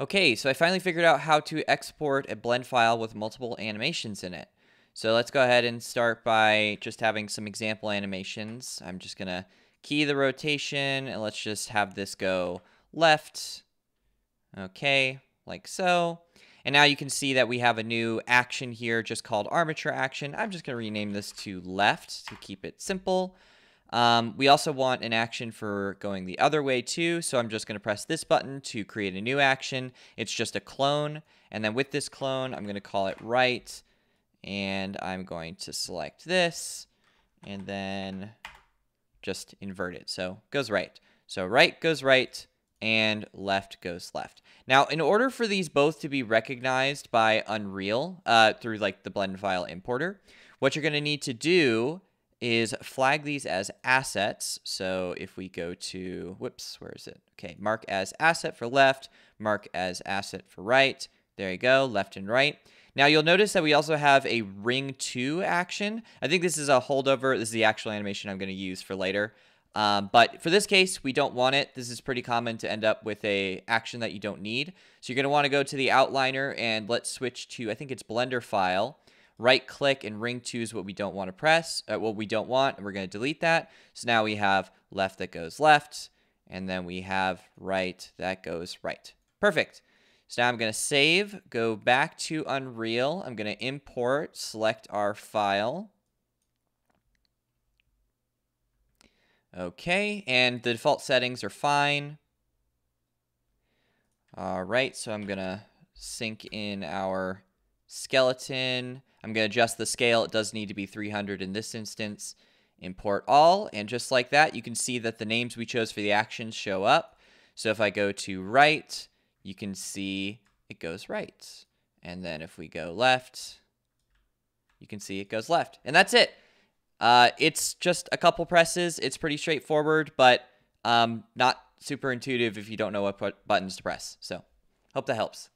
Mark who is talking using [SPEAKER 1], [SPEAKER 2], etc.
[SPEAKER 1] Okay, so I finally figured out how to export a blend file with multiple animations in it. So let's go ahead and start by just having some example animations. I'm just to key the rotation and let's just have this go left. Okay, like so. And now you can see that we have a new action here just called armature action. I'm just to rename this to left to keep it simple. Um, we also want an action for going the other way too, so I'm just going to press this button to create a new action. It's just a clone, and then with this clone, I'm going to call it right, and I'm going to select this, and then just invert it. So goes right. So right goes right, and left goes left. Now, in order for these both to be recognized by Unreal uh, through like the blend file importer, what you're going to need to do is flag these as assets. So if we go to, whoops, where is it? Okay, mark as asset for left, mark as asset for right. There you go, left and right. Now you'll notice that we also have a ring 2 action. I think this is a holdover. This is the actual animation I'm going to use for later. Um, but for this case, we don't want it. This is pretty common to end up with a action that you don't need. So you're going to want to go to the outliner and let's switch to, I think it's Blender file right click and ring 2 is what we don't want to press, uh, what we don't want, and we're going to delete that. So now we have left that goes left, and then we have right that goes right. Perfect. So now I'm going to save, go back to Unreal. I'm going to import, select our file. Okay, and the default settings are fine. All right, so I'm going to sync in our skeleton. I'm going to adjust the scale. It does need to be 300 in this instance. Import all, and just like that, you can see that the names we chose for the actions show up. So if I go to right, you can see it goes right. And then if we go left, you can see it goes left. And that's it. Uh, it's just a couple presses. It's pretty straightforward, but um, not super intuitive if you don't know what buttons to press. So hope that helps.